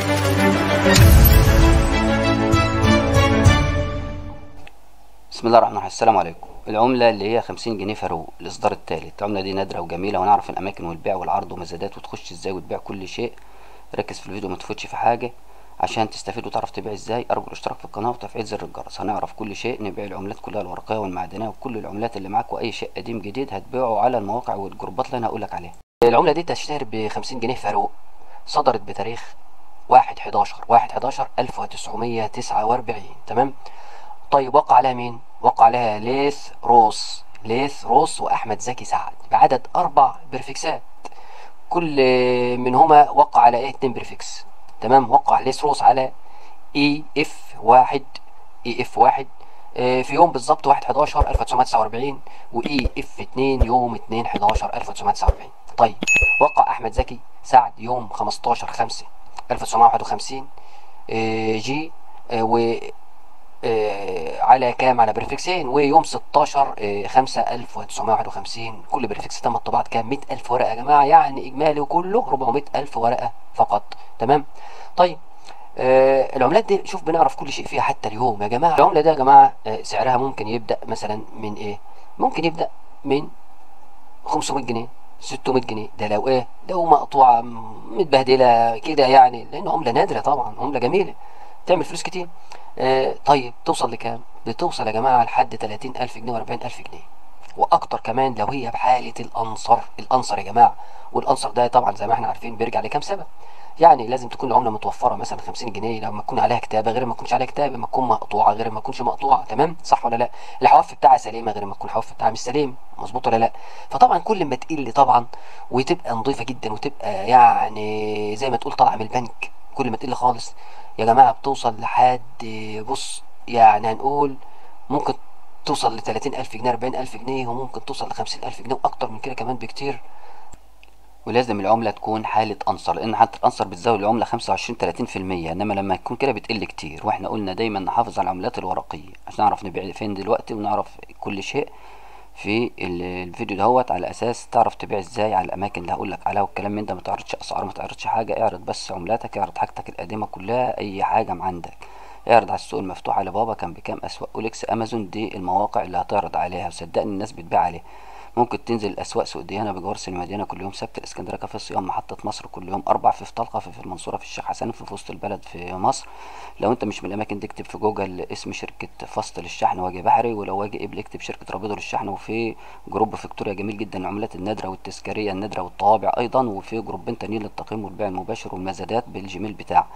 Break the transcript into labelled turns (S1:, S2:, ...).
S1: بسم الله الرحمن الرحيم. السلام عليكم. العملة اللي هي 50 جنيه فاروق الإصدار الثالث العملة دي نادرة وجميلة ونعرف الأماكن والبيع والعرض ومزادات وتخش إزاي وتبيع كل شيء. ركز في الفيديو ما تفوتش في حاجة عشان تستفيد وتعرف تبيع إزاي. أرجو الاشتراك في القناة وتفعيل زر الجرس. هنعرف كل شيء نبيع العملات كلها الورقية والمعدنية وكل العملات اللي معاك وأي شيء قديم جديد هتبيعه على المواقع والجروبات اللي أنا هقولك عليها. العملة دي تشتهر ب 50 جنيه فاروق. صدرت بتاريخ 1 11 1 11 1949 تمام؟ طيب وقع عليها مين؟ وقع عليها ليث روس ليث روس وأحمد زكي سعد بعدد أربع prefix ات كل منهما وقع على إيه؟ اتنين prefix تمام؟ وقع ليث روس على A F واحد A F واحد آه، في يوم بالظبط 1 11 1949 و A F 2 يوم 2 11 1949 طيب وقع أحمد زكي سعد يوم 15 5 1951 آه، جي آه، و آه، على كام؟ على prefix ين ويوم 16 آه، 5 1951 كل prefix تم الطباعة كام؟ 100000 ورقة يا جماعة يعني إجمالي كله 400000 ورقة فقط. تمام؟ طيب آه العملات دي شوف بنعرف كل شيء فيها حتى اليوم يا جماعة. العملة ده يا جماعة آه سعرها ممكن يبدأ مثلا من إيه؟ ممكن يبدأ من 500 جنيه. 600 جنيه. ده لو إيه؟ لو مقطوعة متبهدلة كده يعني لأن عملة نادرة طبعا عملة جميلة. تعمل فلوس كتير. آه طيب توصل لكام؟ بتوصل يا جماعة لحد 30000 جنيه و40000 جنيه. وأكتر كمان لو هي بحاله الانصر الانصر يا جماعة والانصر ده طبعا زي ما إحنا عارفين بيرجع لكام سبب. يعني لازم تكون العملة متوفرة مثلا 50 جنيه لما تكون عليها كتابة غير ما تكونش عليها كتابة ما تكون مقطوعة غير ما تكونش مقطوعة. تمام؟ صح ولا لا؟ الحواف بتاعها سليمة غير ما تكون الحواف بتاعها مش سليم مظبوط ولا لا؟ فطبعا كل ما تقل طبعا وتبقى نظيفة جدا وتبقى يعني زي ما تقول طالعة من البنك كل ما تقل خالص. يا جماعة بتوصل لحد بص يعني هنقول ممكن توصل ل 30000 جنيه 40000 جنيه وممكن توصل ل 50000 جنيه وأكتر من كده كمان بكتير. ولازم العملة تكون حالة أنصر لأن حالة الأنصر بتزود العملة 25 30% إنما لما تكون كده بتقل كتير. وإحنا قلنا دايما نحافظ على العملات الورقية عشان نعرف نبيع فين دلوقتي ونعرف كل شيء في ال- الفيديو دهوت على أساس تعرف تبيع إزاي على الأماكن اللي هقولك عليها والكلام من ده. ما تعرضش أسعار ما تعرضش حاجة اعرض بس عملاتك اعرض حاجتك القديمة كلها أي حاجة عندك. اعرض على السوق المفتوح على بابا كان بكام أسواق أوليكس أمازون دي المواقع اللي هتعرض عليها. وصدقني الناس بتبيع عليها. ممكن تنزل الاسواق سوق ديانا بجوار سينما ديانا كل يوم. سبت الاسكندريه كافيه الصيام محطة مصر كل يوم. أربع في طلقة في, المنصورة في الشيخ حسن في, وسط البلد في مصر. لو أنت مش من الأماكن دي اكتب في جوجل اسم شركة فصل للشحن واجي بحري ولو واجي قبل اكتب شركة رابيدو للشحن. وفي group فيكتوريا جميل جدا. العملات النادرة والتذكارية النادرة والطوابع أيضا. وفي group ين تانيين للتقييم والبيع المباشر والمزادات بال Gmail بتاع